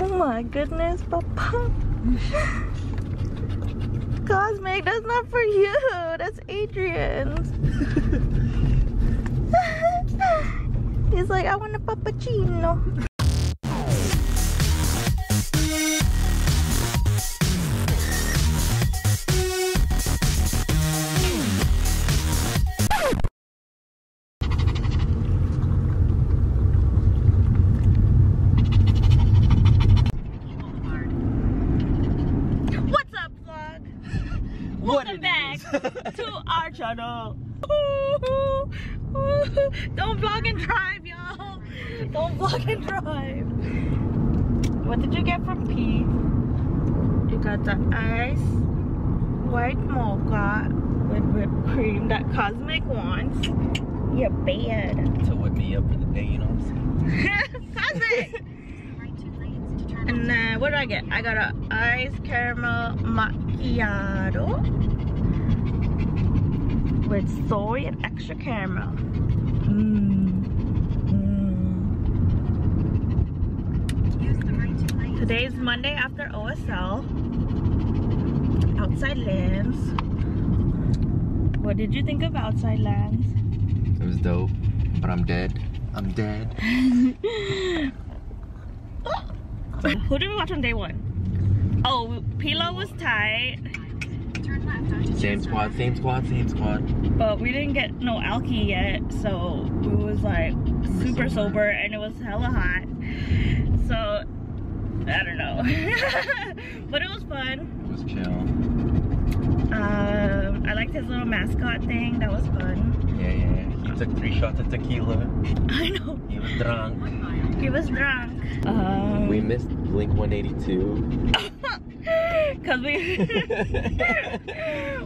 Oh my goodness, Papa. Cosmic, that's not for you. That's Adrian's. He's like, I want a puppuccino. vlog and drive. What did you get from P? You got the ice white mocha with whipped cream that Cosmic wants. You're bad. to whip me up for the day, you know what I'm saying? Cosmic! And then what did I get? I got a ice caramel macchiato with soy and extra caramel. Mmm. Mm. Today's Monday after OSL. Outside Lands. What did you think of Outside Lands? It was dope, but I'm dead. I'm dead. Who did we watch on day one? Oh, Pilo was tight. Same squad, same squad, same squad. but we didn't get no alky yet so we was like super sober and it was hella hot so i don't know but it was fun It was chill. um i liked his little mascot thing that was fun Yeah, yeah. He took three shots of tequila. i know He was drunk. he was drunk um We missed Blink 182. because we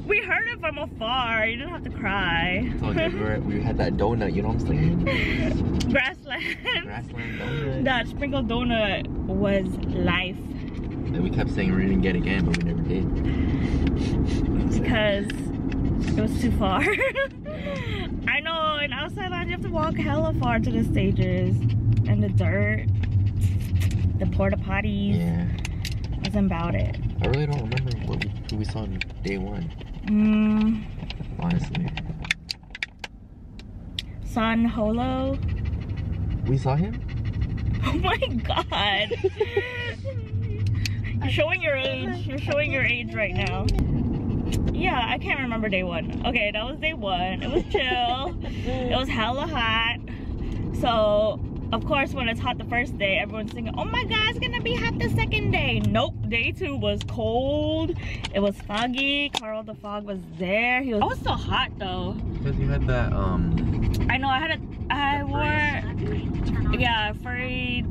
we heard it from afar you didn't have to cry Told you we, were, we had that donut, you know what I'm saying? grassland Grassland donut. that sprinkled donut was life Then we kept saying we didn't get again, but we never did. because it was too far. I know, in outside land you have to walk hella far to the stages and the dirt, the porta potties. Yeah. That's about it. I really don't remember what we, who we saw on day one, Mm, honestly. San Holo. We saw him? Oh my god. You're showing your age. You're showing your age right now. Yeah, I can't remember day one. Okay, that was day one. It was chill. it was hella hot. So, of course, when it's hot the first day, everyone's thinking, oh my god, it's gonna be hot the second day. Nope, day two was cold. It was foggy. Karl the Fog was there. He was, I was so hot though. Because you had that, um, I know, I had a, I wore, yeah, furry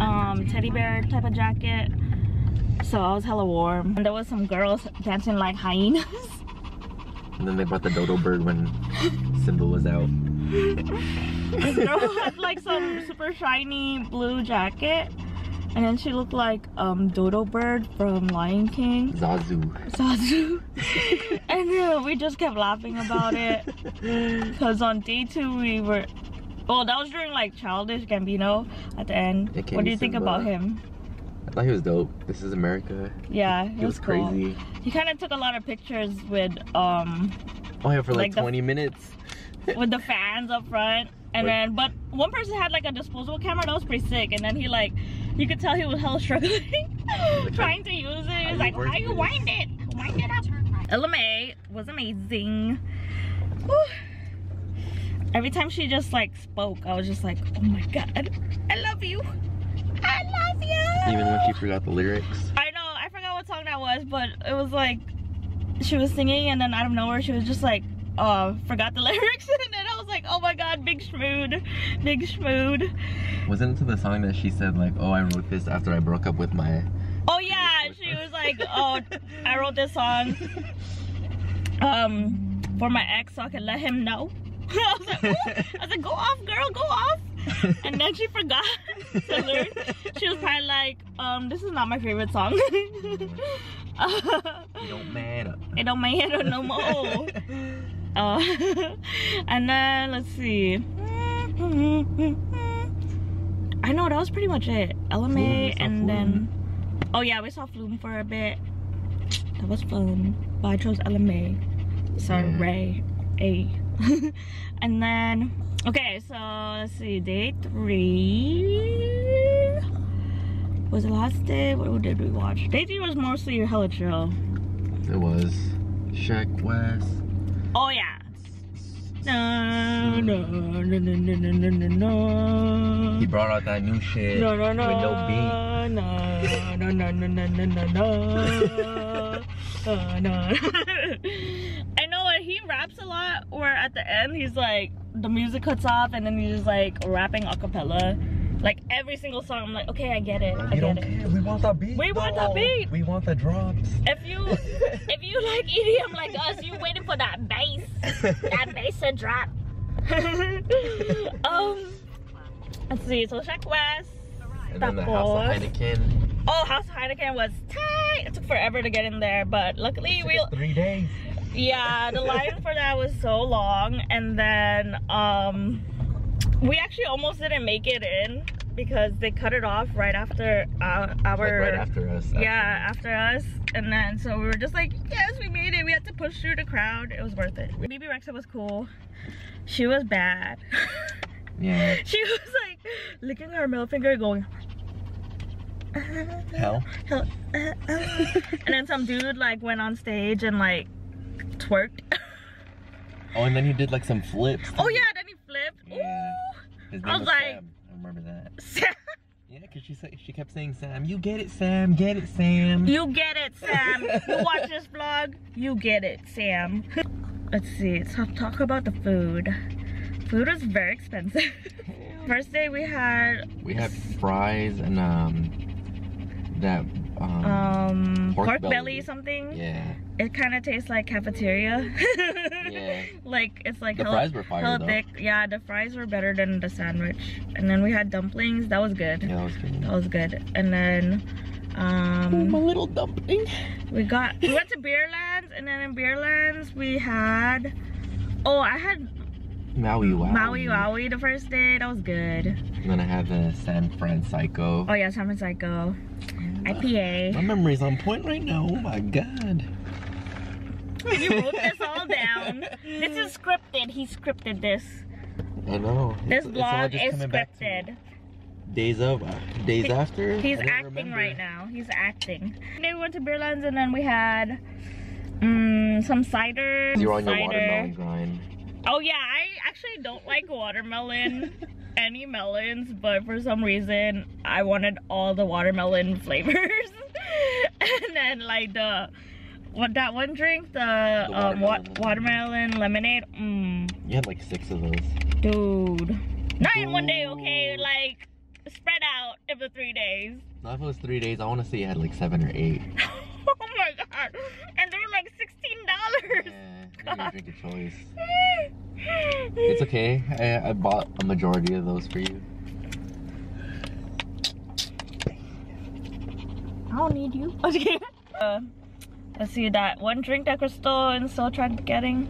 um, teddy bear type of jacket. So I was hella warm. And there was some girls dancing like hyenas. and then they brought the dodo bird when Simba was out. this girl had like some super shiny blue jacket. And then she looked like um, Dodo Bird from Lion King. Zazu. Zazu. and uh, we just kept laughing about it. Because on day two we were... Well, that was during like Childish Gambino at the end. What do you think about him? I thought he was dope. This is America. Yeah, He was cool. crazy. He kind of took a lot of pictures with um Oh yeah, for like, Like the- 20 minutes. with the fans up front, and Wait. then but one person had like a disposable camera that was pretty sick, and then he like you could tell he was hell struggling trying to use it. He's like, how you wind it? Wind it up. Ella Mai was amazing. Whew. Every time she just like spoke, I was just like, oh my god, I love you. I love you. Even when she forgot the lyrics. I know, I forgot what song that was, but it was like she was singing and then out of nowhere she was just like, uh, forgot the lyrics and then I was like, oh my god, big schmood, big schmood. Wasn't it to the song that she said like, oh, I wrote this after I broke up with my... Oh yeah, she was like, oh, I wrote this song um for my ex so I could let him know. I was like, "Ooh." I was like, go off, girl, go off. And then she forgot the lyrics. She was probably like, um, this is not my favorite song. It don't matter. it don't matter no more. Uh, and then let's see. I know that was pretty much it. Flume, Ella Mai and then oh yeah, we saw Flume for a bit. That was fun, but I chose Ella Mai. Sorry, Yeah. Ray, A and then okay so let's see day three was the last day what did we watch day three was mostly your hella chill it was Shaq West oh yeah no, no, no, no, no, no, no, no. He brought out that new shit. No, no, no. With no beat. No, no, no, no, no, no, no, no. uh, no raps a lot, where at the end he's like, the music cuts off and then he's just like rapping a cappella. Like every single song, I'm like, okay, I get it, I You get don't it. care. We want the beat. We want the though. beat. We want the drops. If you if you like EDM like us, you waiting for that bass, that bass to drop. um, let's see. So Shack West. and then the House of Heineken. Oh, House of Heineken was tight. It took forever to get in there, but luckily we. Three days. Yeah, the line for that was so long, and then um, we actually almost didn't make it in because they cut it off right after uh, our. Like right after us. Yeah, after us. And then so we were just like, yes, we made it. We had to push through the crowd. It was worth it. Bebe Rexha was cool. She was bad. Yeah. she was like licking her middle finger going Hell. "Hell, uh, uh." and then some dude like went on stage and like twerked. Oh, and then he did like some flips. oh yeah, then he flipped. Yeah. His I was was like- Sam. I remember that. Ooh. Yeah, because she said she kept saying Sam. You get it, Sam. Get it, Sam. You get it, Sam. You watch this vlog, you get it, Sam. Let's see, so talk about the food. Food was very expensive. First day we had We had fries and um that um, um Pork pork, belly. belly. something. yeah It kind of tastes like cafeteria. Yeah. Like it's like the hella, fries were fire though. thick. Yeah, the fries were better than the sandwich. And then we had dumplings. That was good. Yeah, that was good. That was good. And then um my little dumpling. We got we went to Beerlands and then in Beerlands we had oh I had Maui wow. Maui Wowie the first day. That was good. And then I had the San Francisco. Oh yeah, San Francisco. My IPA. memory's on point right now. Oh my god. You wrote this all down. This is scripted. He scripted this. I know. This It's- it's vlog is coming back to me. scripted. Days of, uh, days He- after. He's acting remember. right now. He's acting. Then we went to Beerlands and then we had um, some cider. You're on your cider. watermelon grind. Oh yeah, I actually don't like watermelon, any melons, but for some reason I wanted all the watermelon flavors. and then like the what that one drink, the, um, wa- watermelon watermelon lemonade. Mm, You had like six of those. dude, not in one day, okay? Like spread out over three days. Not if it was three days. I want to say you had like seven or eight. oh my god! And they were like sixteen dollars. Yeah, you drink your choice. It's okay. I, I bought a majority of those for you. I don't need you. uh, let's see that one drink that Crystal and Sol tried getting.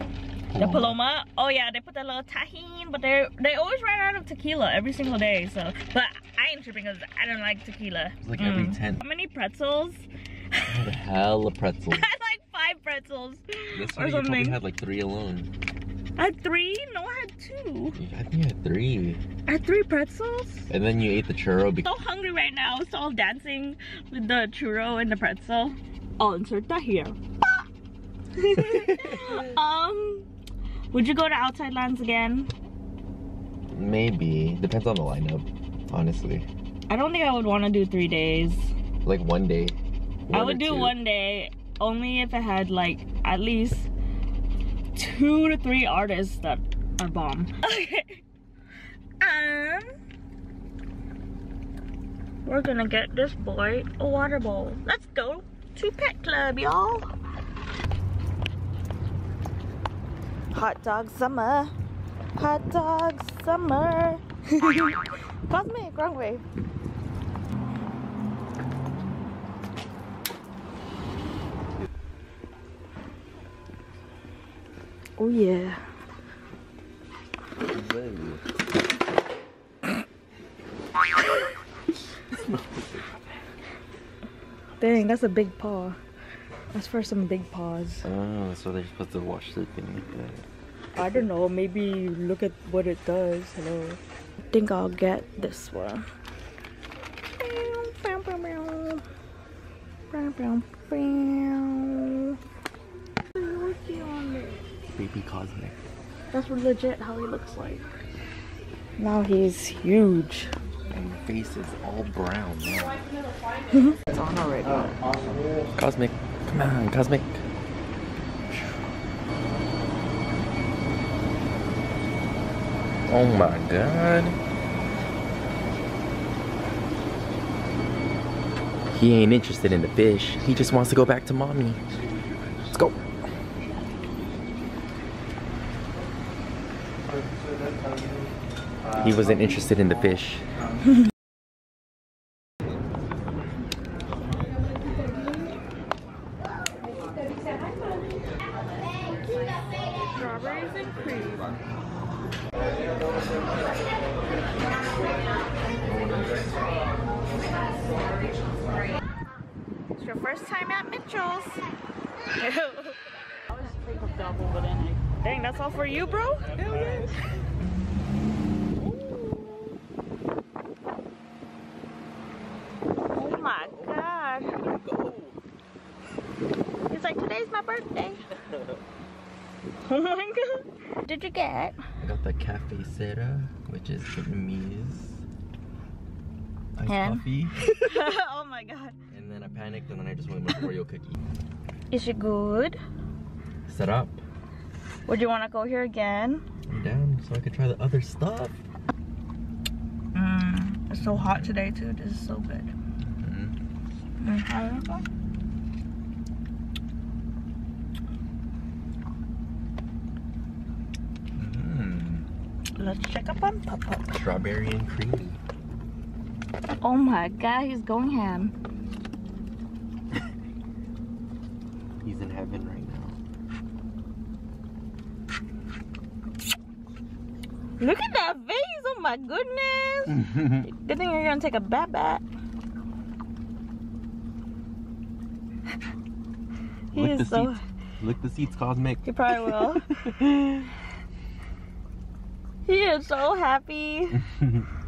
The Paloma. Oh yeah, they put that little Tajín, but they they always run out of tequila every single day. So, but I ain't tripping because I don't like tequila. It's like every Mm. 10. How many pretzels? I had a hell of pretzels. I had like five pretzels Yesterday or you probably had like three alone. I had three? No, I had two. I think you had three. I had three pretzels. And then you ate the churro because So hungry right now. So all dancing with the churro and the pretzel. I'll insert that here. um, would you go to Outside Lands again? maybe. Depends on the lineup, honestly. I don't think I would want to do three days. Like one day. I would do two. one day only if it had like at least two to three artists that are bomb. Okay. Um, we're gonna get this boy a water bowl. Let's go to Pet Club, y'all. Hot dog summer. Hot dog summer. Cosmic, wrong way. Oh yeah. Dang, that's a big paw. That's for some big paws. Oh, so they're supposed to watch the thing like that. I don't know, maybe look at what it does. Hello. I think I'll get this one. Baby Cosmic. That's legit how he looks like. Now he's huge. And your face is all brown now. It's on already. Cosmic. Come on, Cosmic. Oh my god. He ain't interested in the fish. He just wants to go back to mommy. Let's go. He wasn't interested in the fish. First time at Mitchell's. Dang, that's all for you, bro? Hell yeah. Oh my god. He's like, today's my birthday. oh my god. Did you get? I got the Cafe Sera, which is Vietnamese iced And? coffee. oh my god. And then I panicked and then I just went with Oreo cookie. Is it good? Set up. Would you want to go here again? I'm down so I could try the other stuff. Mm, it's so hot today too. This is so good. Mm. Let's check up on Papa. Strawberry and creamy. Oh my god, he's going ham. He's in heaven right Look at that face. Oh my goodness. Good thing you're gonna take a bat bat. he Lick is the so. seats. Lick the seats, Cosmic. He probably will. he is so happy.